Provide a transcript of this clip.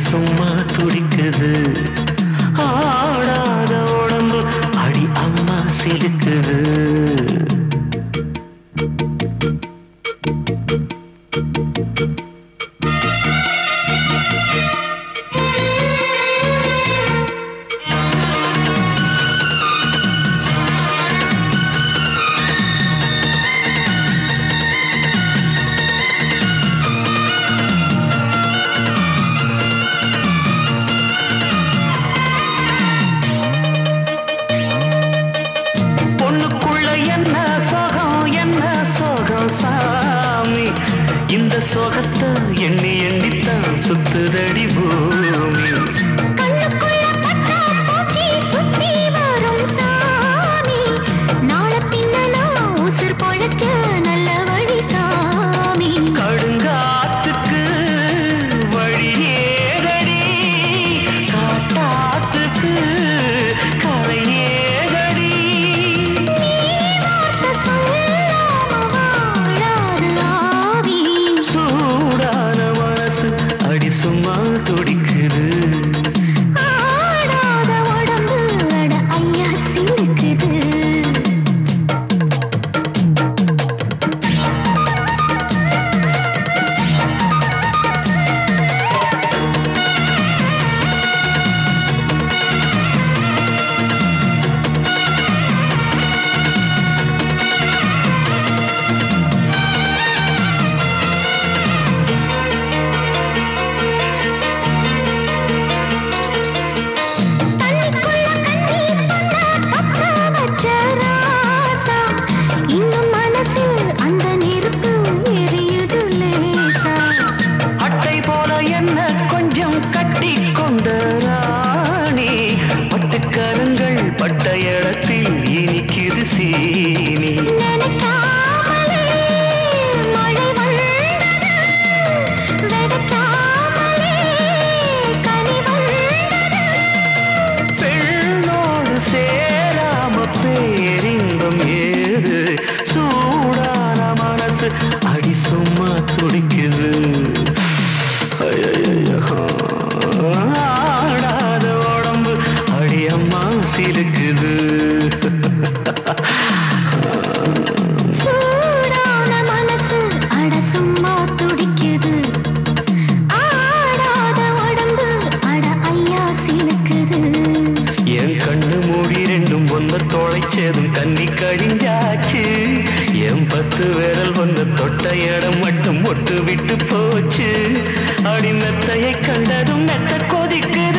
சும்மா துடிக்குது. சுத்த எண்ணி எண்ணித்தான் சுத்துதடி பூமி. என்ன கொஞ்சம் கட்டி கொண்ட ராணி? பட்டுக்கரங்கள் பட்ட இடத்தில் இனிக்கிது சீனி. சிலுக்குது. தொலைச்சதும் தண்ணி கழிஞ்சாச்சு என் பத்து விரல் வந்த தொட்ட இடம் மட்டும் ஒட்டு விட்டு போச்சு. அடி மெத்தையை கண்டதும் மெத்த கொதிக்கு